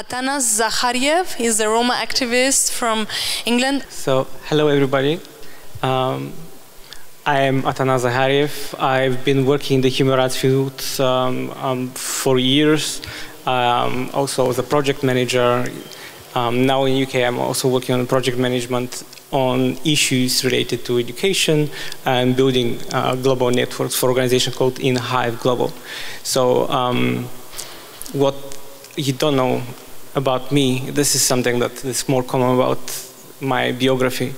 Atanas Zahariev is a Roma activist from England. So, hello everybody. Um, I am Atanas Zahariev. I've been working in the human rights field um, um, for years, um, also as a project manager. Um, now in UK, I'm also working on project management on issues related to education and building uh, global networks for organization called InHive Global. So, um, what you don't know about me, this is something that is more common about my biography,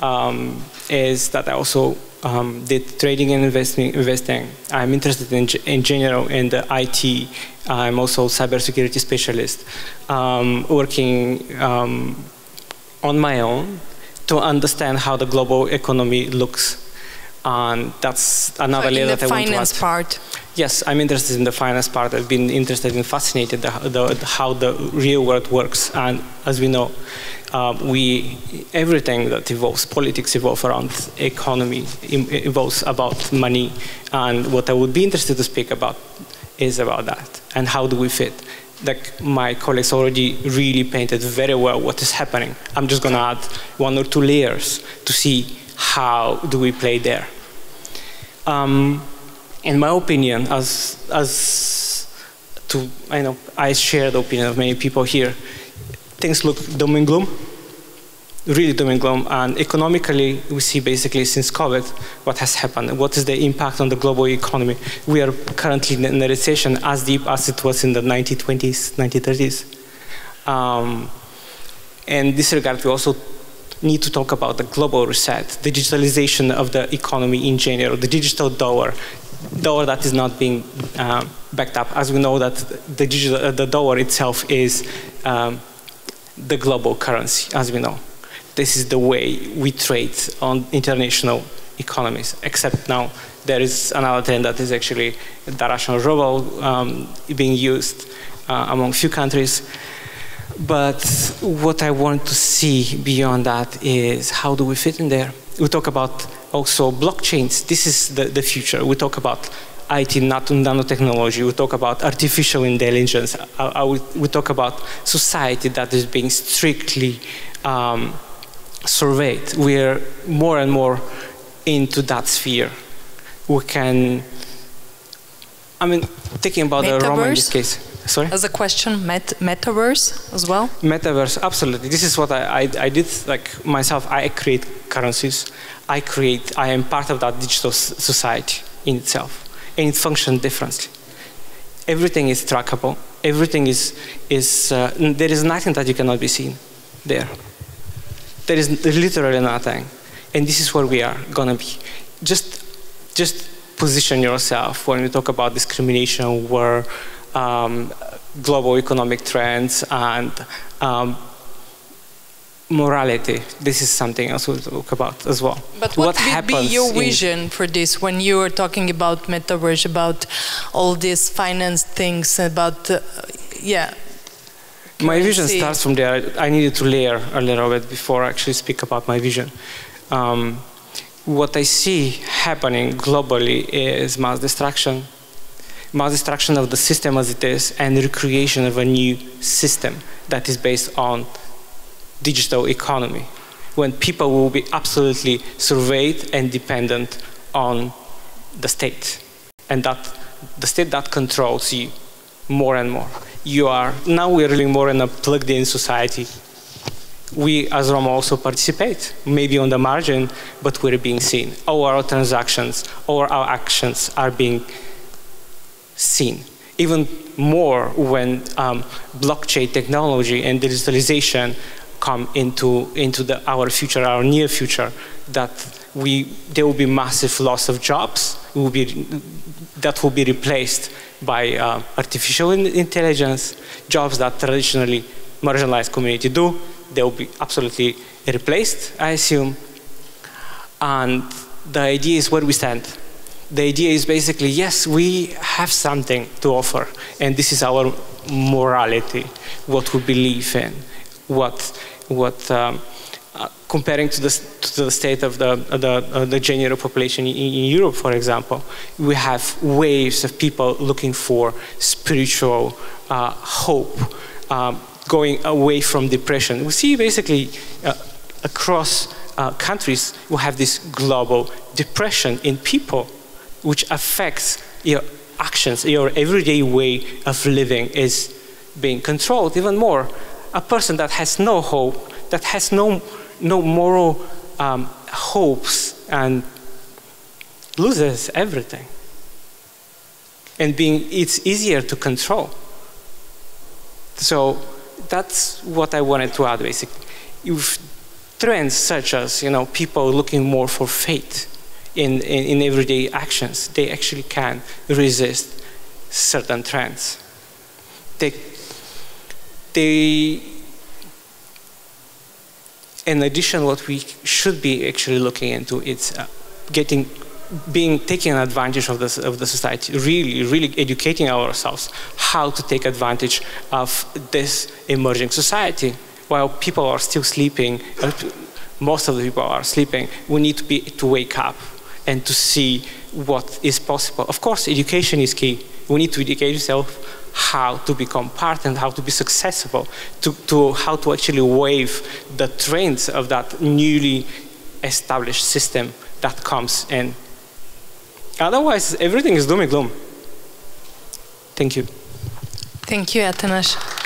um, is that I also um, did trading and investing. investing. I'm interested in, in general in the IT. I'm also cybersecurity specialist, um, working um, on my own to understand how the global economy looks. And that's another so layer that I want to finance part. Yes, I'm interested in the finance part. I've been interested and fascinated the, the, how the real world works. And as we know, uh, we everything that evolves, politics evolves around economy, evolves about money. And what I would be interested to speak about is about that and how do we fit. Like my colleagues already really painted very well what is happening. I'm just going to add one or two layers to see how do we play there. Um, in my opinion, as as to I know I share the opinion of many people here, things look doom and gloom, really doom and gloom. And economically, we see basically since COVID what has happened. What is the impact on the global economy? We are currently in a recession as deep as it was in the 1920s, 1930s. Um, in this regard, we also need to talk about the global reset, digitalization of the economy in general, the digital dollar, dollar that is not being uh, backed up. As we know that the, digital, uh, the dollar itself is um, the global currency, as we know. This is the way we trade on international economies, except now there is another trend that is actually the Russian ruble um, being used uh, among few countries. But what I want to see beyond that is how do we fit in there? We talk about also blockchains. This is the, the future. We talk about IT, not nanotechnology. We talk about artificial intelligence. I, I, we talk about society that is being strictly um, surveyed. We're more and more into that sphere. We can, I mean, thinking about Metaverse? the Roma in this case. Sorry? As a question, met metaverse as well? Metaverse, absolutely. This is what I, I, I, did, like myself, I create currencies. I create, I am part of that digital society in itself. And it functions differently. Everything is trackable. Everything is, is uh, there is nothing that you cannot be seen there. There is literally nothing. And this is where we are going to be. Just, just position yourself when we talk about discrimination, where um, global economic trends and um, morality. This is something else we'll talk about as well. But what, what would be your vision for this when you are talking about metaverse, about all these finance things, about, uh, yeah. My vision starts from there. I needed to layer a little bit before I actually speak about my vision. Um, what I see happening globally is mass destruction mass destruction of the system as it is and recreation of a new system that is based on digital economy when people will be absolutely surveyed and dependent on the state and that the state that controls you more and more you are now we're living more in a plugged in society we as Roma also participate, maybe on the margin, but we're being seen. All our transactions, all our actions are being seen. Even more when um, blockchain technology and digitalization come into, into the, our future, our near future, that we, there will be massive loss of jobs will be, that will be replaced by uh, artificial intelligence, jobs that traditionally marginalized community do, they will be absolutely replaced, I assume. And the idea is where we stand the idea is basically, yes, we have something to offer, and this is our morality, what we believe in, what, what um, uh, comparing to the, to the state of the, the, uh, the general population in, in, Europe, for example, we have waves of people looking for spiritual uh, hope, um, going away from depression. We see basically uh, across uh, countries we have this global depression in people, which affects your actions, your everyday way of living is being controlled even more. A person that has no hope, that has no, no moral um, hopes and loses everything. And being, it's easier to control. So that's what I wanted to add basically. If trends such as, you know, people looking more for faith in, in, in everyday actions, they actually can resist certain trends. They, they, in addition, what we should be actually looking into is uh, getting, being taking advantage of the, of the society, really, really educating ourselves how to take advantage of this emerging society. While people are still sleeping, uh, most of the people are sleeping, we need to, be, to wake up and to see what is possible. Of course, education is key. We need to educate yourself how to become part and how to be successful, to, to how to actually wave the trends of that newly established system that comes in. Otherwise, everything is doom and gloom. Thank you. Thank you, Atanas.